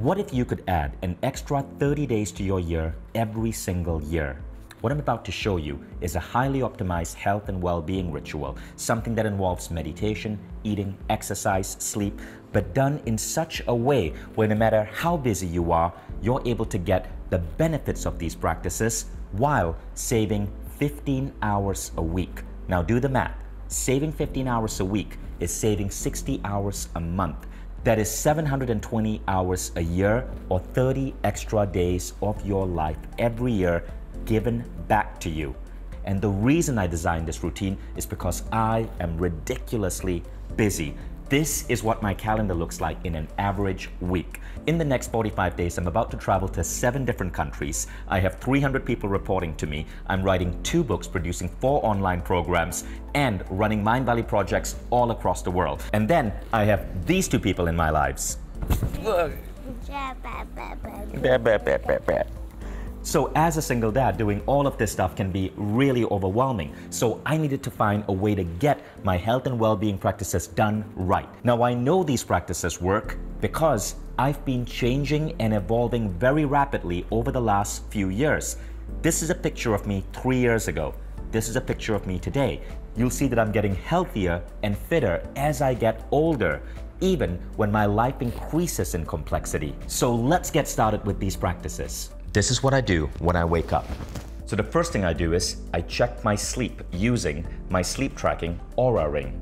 What if you could add an extra 30 days to your year every single year? What I'm about to show you is a highly optimized health and well-being ritual, something that involves meditation, eating, exercise, sleep, but done in such a way where no matter how busy you are, you're able to get the benefits of these practices while saving 15 hours a week. Now do the math. Saving 15 hours a week is saving 60 hours a month. That is 720 hours a year or 30 extra days of your life every year given back to you. And the reason I designed this routine is because I am ridiculously busy. This is what my calendar looks like in an average week. In the next 45 days, I'm about to travel to seven different countries. I have 300 people reporting to me. I'm writing two books, producing four online programs, and running Mindvalley projects all across the world. And then I have these two people in my lives. So as a single dad, doing all of this stuff can be really overwhelming. So I needed to find a way to get my health and well-being practices done right. Now I know these practices work because I've been changing and evolving very rapidly over the last few years. This is a picture of me three years ago. This is a picture of me today. You'll see that I'm getting healthier and fitter as I get older, even when my life increases in complexity. So let's get started with these practices. This is what I do when I wake up. So the first thing I do is I check my sleep using my sleep tracking Oura Ring.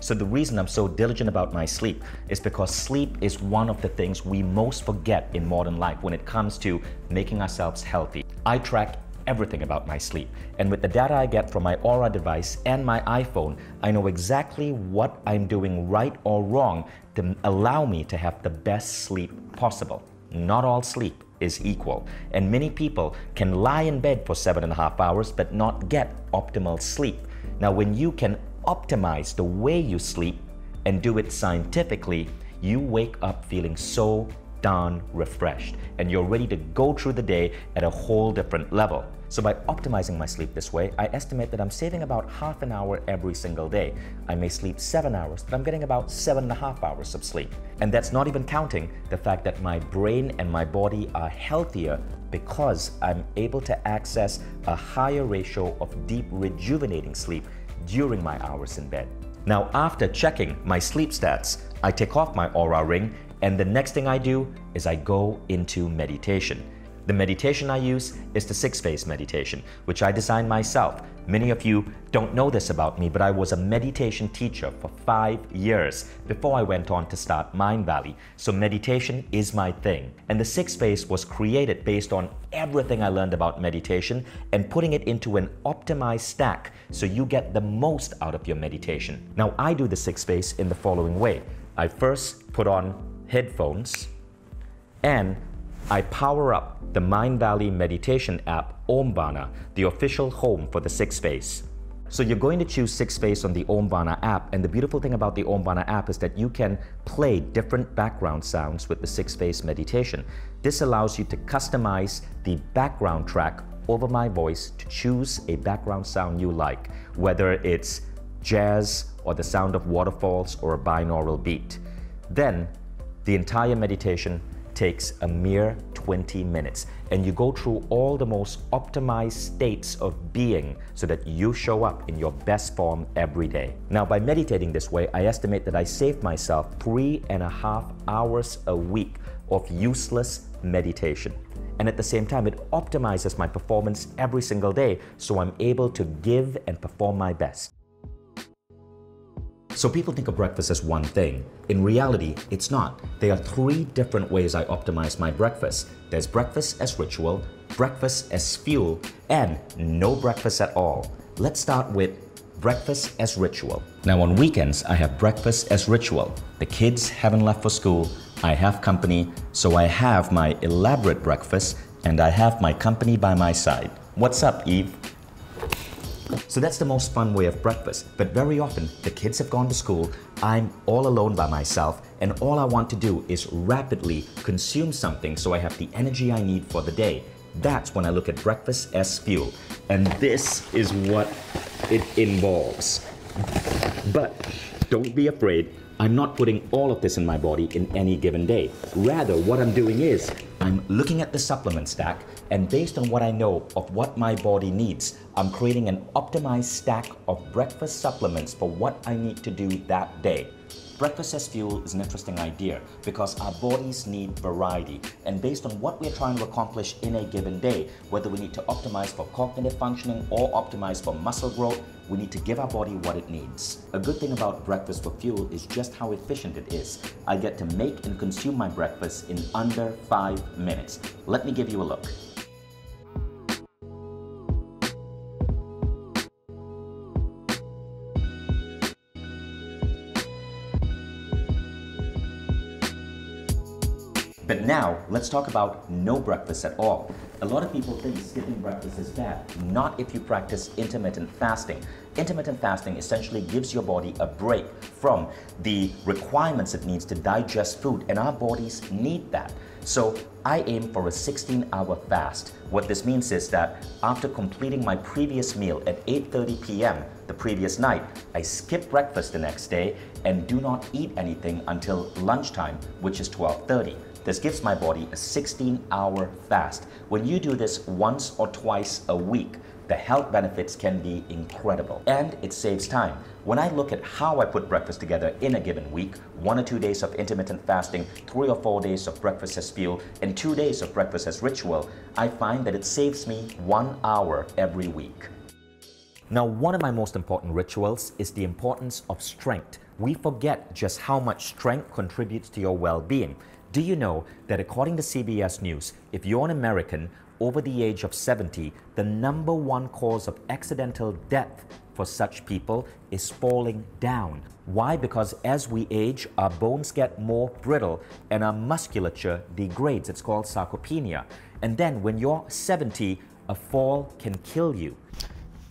So the reason I'm so diligent about my sleep is because sleep is one of the things we most forget in modern life when it comes to making ourselves healthy. I track everything about my sleep. And with the data I get from my Aura device and my iPhone, I know exactly what I'm doing right or wrong to allow me to have the best sleep possible. Not all sleep is equal. And many people can lie in bed for seven and a half hours but not get optimal sleep. Now, when you can optimize the way you sleep and do it scientifically, you wake up feeling so darn refreshed and you're ready to go through the day at a whole different level. So by optimizing my sleep this way, I estimate that I'm saving about half an hour every single day. I may sleep seven hours, but I'm getting about seven and a half hours of sleep. And that's not even counting the fact that my brain and my body are healthier because I'm able to access a higher ratio of deep rejuvenating sleep during my hours in bed. Now, after checking my sleep stats, I take off my Oura ring and the next thing I do is I go into meditation. The meditation I use is the six phase meditation, which I designed myself. Many of you don't know this about me, but I was a meditation teacher for five years before I went on to start Mindvalley. So meditation is my thing. And the six phase was created based on everything I learned about meditation and putting it into an optimized stack so you get the most out of your meditation. Now I do the six phase in the following way. I first put on headphones and I power up the Mindvalley meditation app Omvana, the official home for the Six Phase. So you're going to choose Six Phase on the Omvana app, and the beautiful thing about the Omvana app is that you can play different background sounds with the Six Phase meditation. This allows you to customize the background track over my voice to choose a background sound you like, whether it's jazz or the sound of waterfalls or a binaural beat. Then the entire meditation takes a mere 20 minutes and you go through all the most optimized states of being so that you show up in your best form every day. Now, by meditating this way, I estimate that I save myself three and a half hours a week of useless meditation. And at the same time, it optimizes my performance every single day so I'm able to give and perform my best. So people think of breakfast as one thing. In reality, it's not. There are three different ways I optimize my breakfast. There's breakfast as ritual, breakfast as fuel, and no breakfast at all. Let's start with breakfast as ritual. Now on weekends, I have breakfast as ritual. The kids haven't left for school, I have company, so I have my elaborate breakfast and I have my company by my side. What's up, Eve? So that's the most fun way of breakfast. But very often, the kids have gone to school, I'm all alone by myself, and all I want to do is rapidly consume something so I have the energy I need for the day. That's when I look at breakfast as fuel. And this is what it involves. But don't be afraid, I'm not putting all of this in my body in any given day. Rather, what I'm doing is I'm looking at the supplement stack and based on what I know of what my body needs, I'm creating an optimized stack of breakfast supplements for what I need to do that day. Breakfast as fuel is an interesting idea because our bodies need variety and based on what we're trying to accomplish in a given day, whether we need to optimize for cognitive functioning or optimize for muscle growth, we need to give our body what it needs. A good thing about breakfast for fuel is just how efficient it is. I get to make and consume my breakfast in under five minutes. Let me give you a look. But now, let's talk about no breakfast at all. A lot of people think skipping breakfast is bad. Not if you practice intermittent fasting. Intermittent fasting essentially gives your body a break from the requirements it needs to digest food, and our bodies need that. So I aim for a 16 hour fast. What this means is that after completing my previous meal at 8.30 p.m. the previous night, I skip breakfast the next day and do not eat anything until lunchtime, which is 12.30. This gives my body a 16 hour fast. When you do this once or twice a week, the health benefits can be incredible and it saves time. When I look at how I put breakfast together in a given week, one or two days of intermittent fasting, three or four days of breakfast as fuel, and two days of breakfast as ritual, I find that it saves me one hour every week. Now, one of my most important rituals is the importance of strength. We forget just how much strength contributes to your well being. Do you know that according to CBS News, if you're an American over the age of 70, the number one cause of accidental death for such people is falling down. Why? Because as we age, our bones get more brittle and our musculature degrades. It's called sarcopenia. And then when you're 70, a fall can kill you.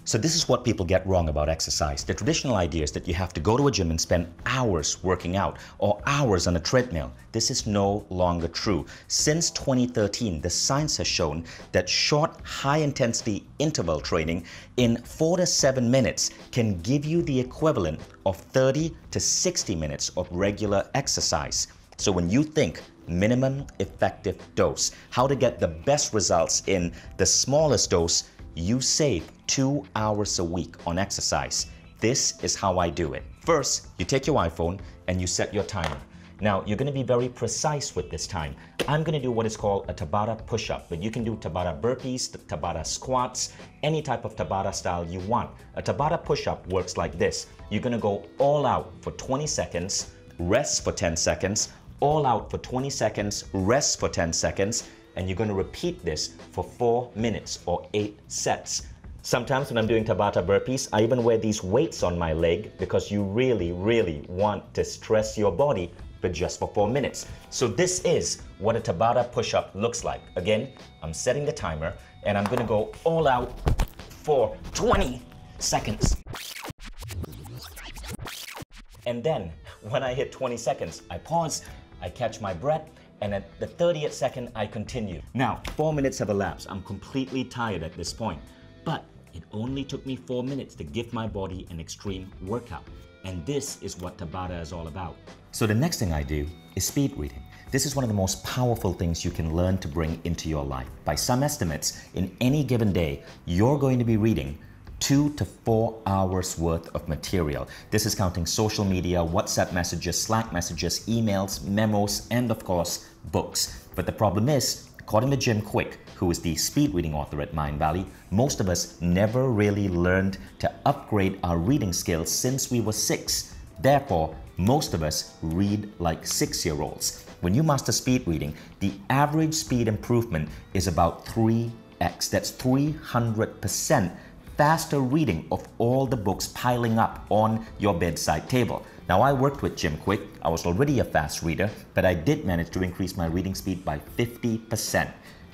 So this is what people get wrong about exercise. The traditional idea is that you have to go to a gym and spend hours working out or hours on a treadmill. This is no longer true. Since 2013, the science has shown that short, high-intensity interval training in 4 to 7 minutes can give you the equivalent of 30 to 60 minutes of regular exercise. So when you think minimum effective dose, how to get the best results in the smallest dose, you save two hours a week on exercise. This is how I do it. First, you take your iPhone and you set your timer. Now, you're going to be very precise with this time. I'm going to do what is called a Tabata push-up, but you can do Tabata burpees, Tabata squats, any type of Tabata style you want. A Tabata push-up works like this. You're going to go all out for 20 seconds, rest for 10 seconds, all out for 20 seconds, rest for 10 seconds, and you're going to repeat this for four minutes or eight sets. Sometimes when I'm doing Tabata burpees, I even wear these weights on my leg because you really, really want to stress your body, but just for four minutes. So this is what a Tabata push-up looks like. Again, I'm setting the timer and I'm gonna go all out for 20 seconds. And then when I hit 20 seconds, I pause, I catch my breath, and at the 30th second, I continue. Now, four minutes have elapsed. I'm completely tired at this point, but it only took me four minutes to give my body an extreme workout. And this is what Tabata is all about. So the next thing I do is speed reading. This is one of the most powerful things you can learn to bring into your life. By some estimates, in any given day, you're going to be reading two to four hours worth of material. This is counting social media, WhatsApp messages, Slack messages, emails, memos, and of course, books. But the problem is, according to Jim Kwik, who is the speed reading author at Mindvalley, most of us never really learned to upgrade our reading skills since we were six. Therefore, most of us read like six year olds. When you master speed reading, the average speed improvement is about 3x. That's 300% faster reading of all the books piling up on your bedside table. Now, I worked with Jim Kwik. I was already a fast reader, but I did manage to increase my reading speed by 50%.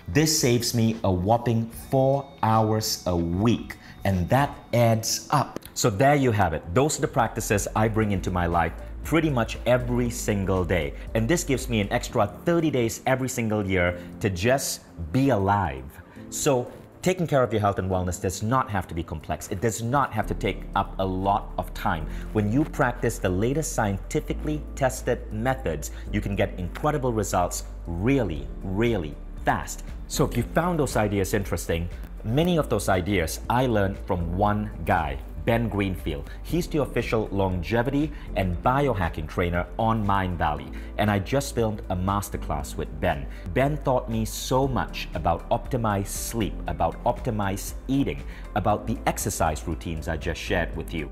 This saves me a whopping four hours a week, and that adds up. So, there you have it. Those are the practices I bring into my life pretty much every single day. And this gives me an extra 30 days every single year to just be alive. So, Taking care of your health and wellness does not have to be complex. It does not have to take up a lot of time. When you practice the latest scientifically tested methods, you can get incredible results really, really fast. So if you found those ideas interesting, many of those ideas I learned from one guy, Ben Greenfield. He's the official longevity and biohacking trainer on Mindvalley, and I just filmed a masterclass with Ben. Ben taught me so much about optimized sleep, about optimized eating, about the exercise routines I just shared with you.